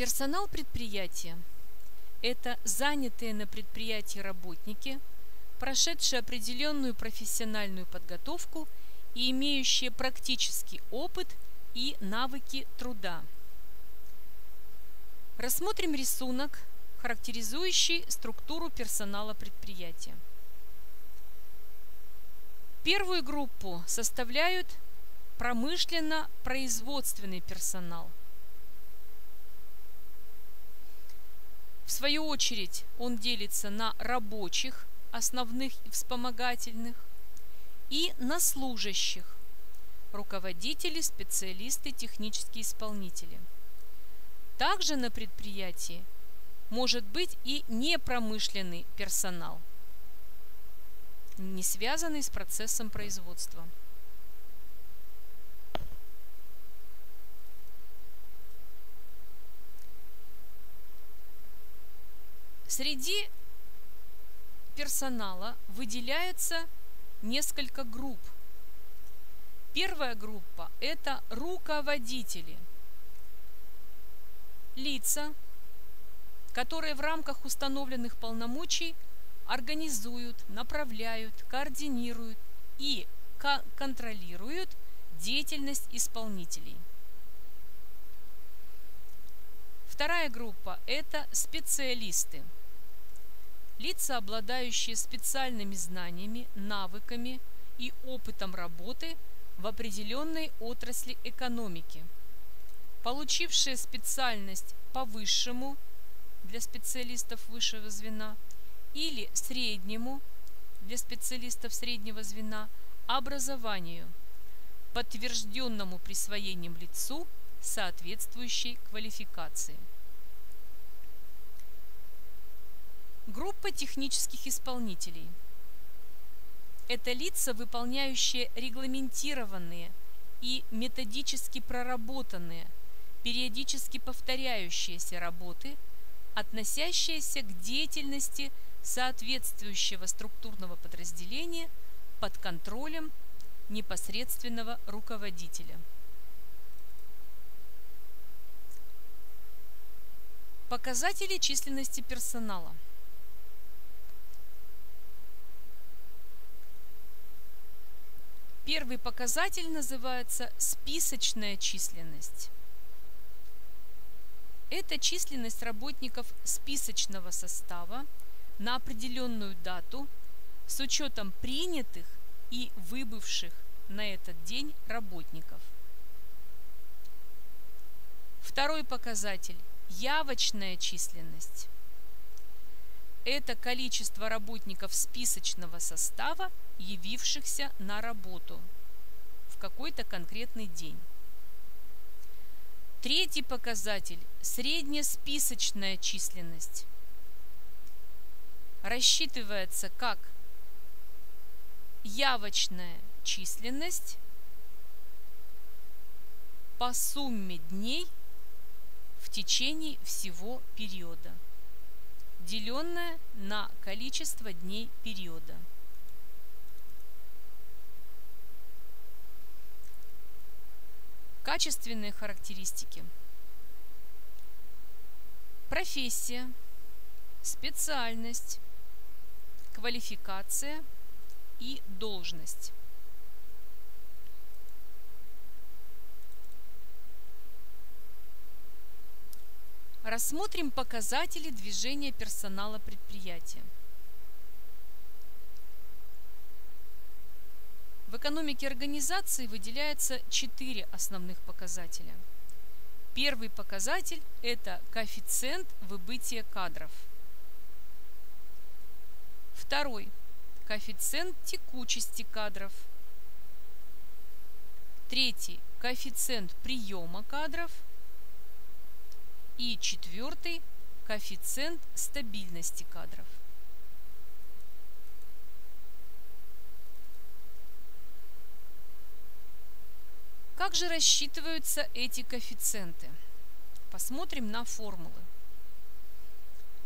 Персонал предприятия – это занятые на предприятии работники, прошедшие определенную профессиональную подготовку и имеющие практический опыт и навыки труда. Рассмотрим рисунок, характеризующий структуру персонала предприятия. Первую группу составляют промышленно-производственный персонал. В свою очередь он делится на рабочих, основных и вспомогательных, и на служащих, руководители, специалисты, технические исполнители. Также на предприятии может быть и непромышленный персонал – не связанный с процессом производства. Среди персонала выделяется несколько групп. Первая группа – это руководители. Лица, которые в рамках установленных полномочий – организуют, направляют, координируют и контролируют деятельность исполнителей. Вторая группа – это специалисты. Лица, обладающие специальными знаниями, навыками и опытом работы в определенной отрасли экономики, получившие специальность по высшему для специалистов высшего звена – или среднему для специалистов среднего звена образованию, подтвержденному присвоением лицу соответствующей квалификации. Группа технических исполнителей – это лица, выполняющие регламентированные и методически проработанные, периодически повторяющиеся работы, относящиеся к деятельности – соответствующего структурного подразделения под контролем непосредственного руководителя. Показатели численности персонала. Первый показатель называется списочная численность. Это численность работников списочного состава – на определенную дату с учетом принятых и выбывших на этот день работников. Второй показатель – явочная численность. Это количество работников списочного состава, явившихся на работу в какой-то конкретный день. Третий показатель – среднесписочная численность рассчитывается как явочная численность по сумме дней в течение всего периода, деленная на количество дней периода. Качественные характеристики. Профессия, специальность, квалификация и должность. Рассмотрим показатели движения персонала предприятия. В экономике организации выделяется четыре основных показателя. Первый показатель – это коэффициент выбытия кадров – Второй. Коэффициент текучести кадров. Третий. Коэффициент приема кадров. И четвертый. Коэффициент стабильности кадров. Как же рассчитываются эти коэффициенты? Посмотрим на формулы.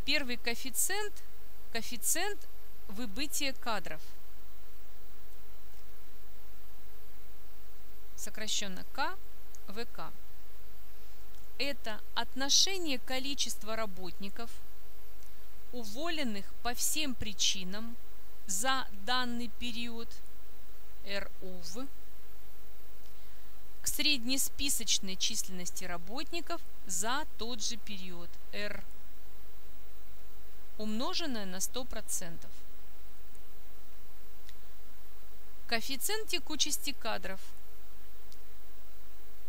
Первый коэффициент – коэффициент выбытие кадров. Сокращенно К, ВК. Это отношение количества работников, уволенных по всем причинам за данный период РУВ, к среднесписочной численности работников за тот же период R, умноженное на 100%. Коэффициент текучести кадров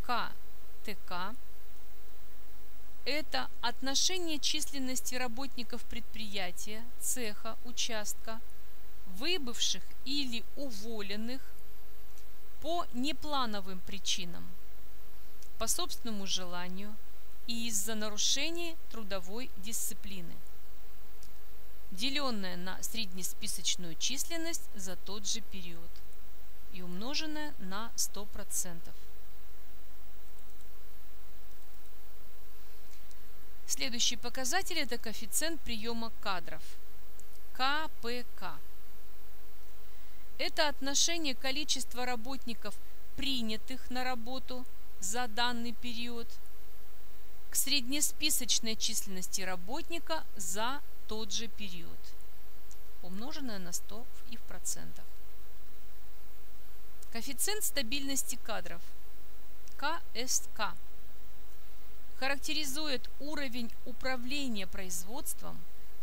КТК – это отношение численности работников предприятия, цеха, участка, выбывших или уволенных по неплановым причинам, по собственному желанию и из-за нарушения трудовой дисциплины, деленное на среднесписочную численность за тот же период и умноженное на 100%. Следующий показатель – это коэффициент приема кадров – КПК это отношение количества работников, принятых на работу за данный период, к среднесписочной численности работника за тот же период, умноженное на 100 и в процентах. Коэффициент стабильности кадров. КСК характеризует уровень управления производством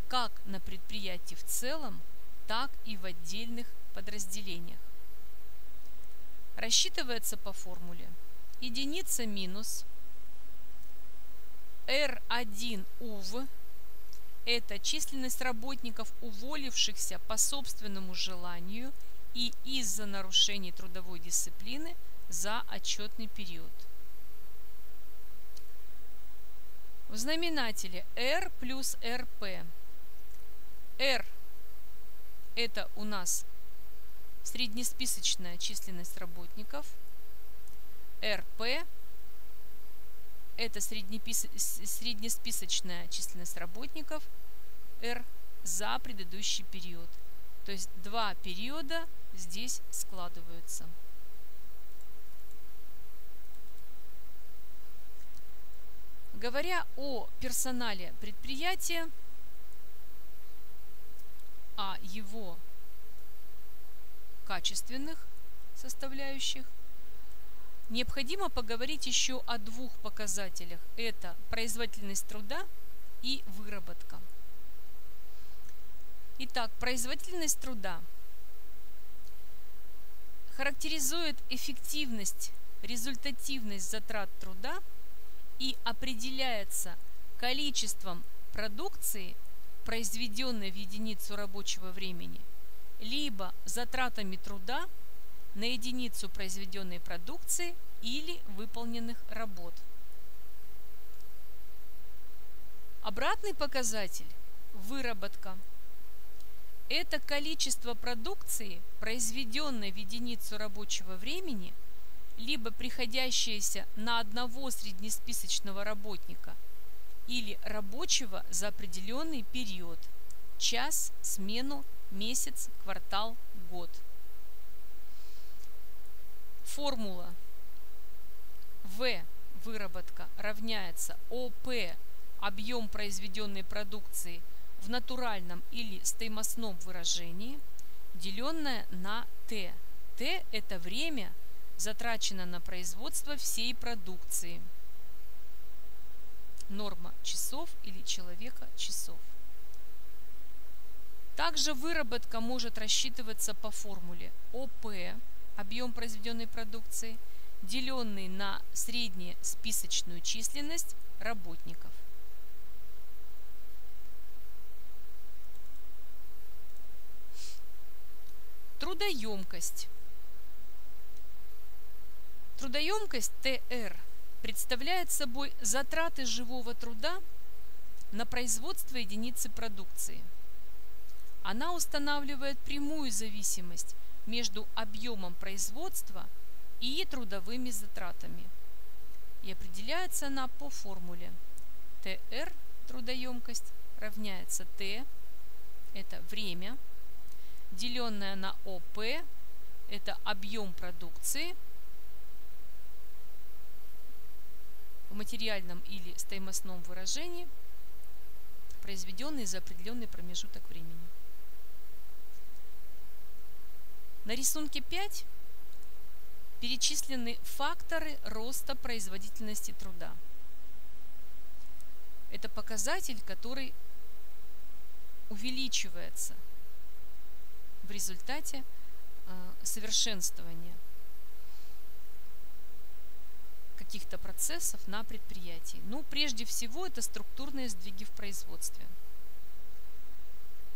как на предприятии в целом, так и в отдельных подразделениях. Рассчитывается по формуле единица минус R1 УВ – это численность работников, уволившихся по собственному желанию и из-за нарушений трудовой дисциплины за отчетный период. В знаменателе R плюс RP. R – это у нас среднесписочная численность работников, РП – это среднесписочная численность работников, Р за предыдущий период. То есть два периода здесь складываются. Говоря о персонале предприятия, о его качественных составляющих. Необходимо поговорить еще о двух показателях. Это производительность труда и выработка. Итак, производительность труда характеризует эффективность, результативность затрат труда и определяется количеством продукции, произведенной в единицу рабочего времени – либо затратами труда на единицу произведенной продукции или выполненных работ. Обратный показатель – выработка. Это количество продукции, произведенной в единицу рабочего времени, либо приходящееся на одного среднесписочного работника или рабочего за определенный период – час, смену месяц, квартал, год. Формула В выработка равняется ОП объем произведенной продукции в натуральном или стоимостном выражении, деленное на Т. Т – это время, затрачено на производство всей продукции. Норма часов или человека часов. Также выработка может рассчитываться по формуле ОП, объем произведенной продукции, деленный на среднюю списочную численность работников. Трудоемкость. Трудоемкость ТР представляет собой затраты живого труда на производство единицы продукции – она устанавливает прямую зависимость между объемом производства и трудовыми затратами. И определяется она по формуле ТР трудоемкость равняется Т, это время, деленное на ОП, это объем продукции, в материальном или стоимостном выражении, произведенные за определенный промежуток времени. На рисунке 5 перечислены факторы роста производительности труда. Это показатель, который увеличивается в результате э, совершенствования каких-то процессов на предприятии. Ну, прежде всего, это структурные сдвиги в производстве.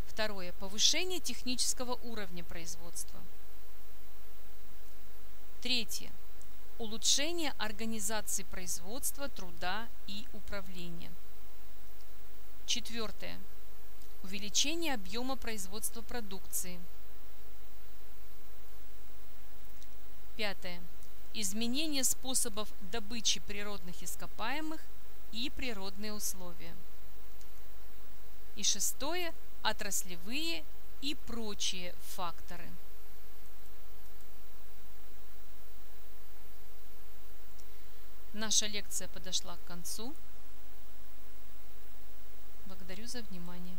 Второе. Повышение технического уровня производства. Третье. Улучшение организации производства, труда и управления. Четвертое. Увеличение объема производства продукции. Пятое изменение способов добычи природных ископаемых и природные условия. И шестое – отраслевые и прочие факторы. Наша лекция подошла к концу. Благодарю за внимание.